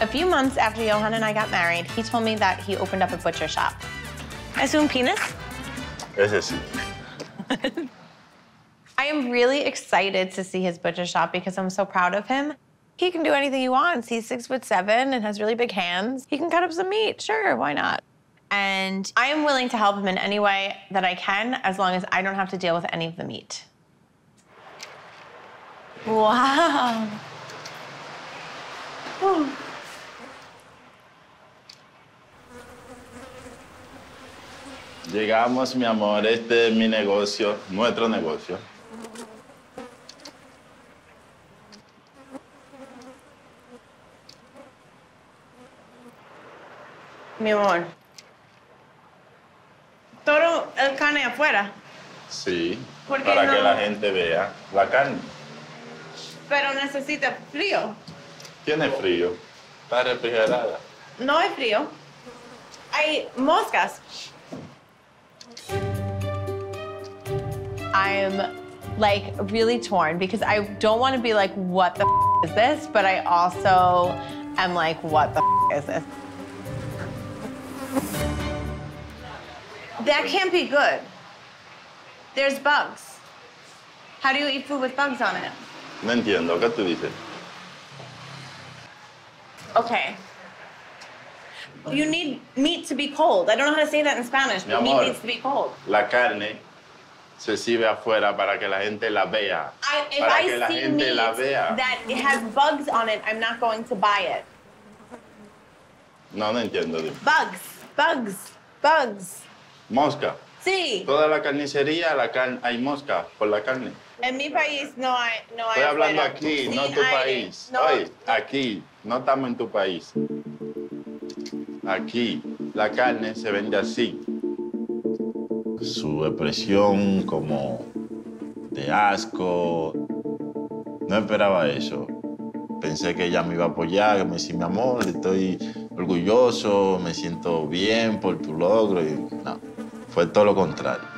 A few months after Johan and I got married, he told me that he opened up a butcher shop. I assume penis? Ese sí. I am really excited to see his butcher shop because I'm so proud of him. He can do anything he wants. He's six foot seven and has really big hands. He can cut up some meat. Sure, why not? And I am willing to help him in any way that I can as long as I don't have to deal with any of the meat. Wow. Llegamos, mi amor, este es mi negocio, nuestro negocio. Mi amor. Todo el carne afuera, Sí, ¿Por qué para que la gente vea la carne. pero necesita frío. Tiene frío, está refrigerada. No hay frío. Hay moscas. I'm like really torn because I don't want to be like, what the is this? But I also am like, what the is this? That can't be good. There's bugs. How do you eat food with bugs on it? No entiendo, ¿qué tú dices? Okay. You need meat to be cold. I don't know how to say that in Spanish, but meat needs to be cold. La carne se sirve afuera para que la gente la vea. I, para I que la gente la vea. that it has bugs on it, I'm not going to buy it. No, no entiendo. Bugs, bugs, bugs. Mosca. Sí. Toda la carnicería la car- hay mosca por la carne. En mi país no hay, no hay. Estoy hablando aquí, no Sin tu aire. país. No, Oye, aquí, no estamos en tu país. Aquí, la carne se vende así. Su expresión como de asco. No esperaba eso. Pensé que ella me iba a apoyar, que me decía, mi amor, estoy orgulloso, me siento bien por tu logro. Y no, fue todo lo contrario.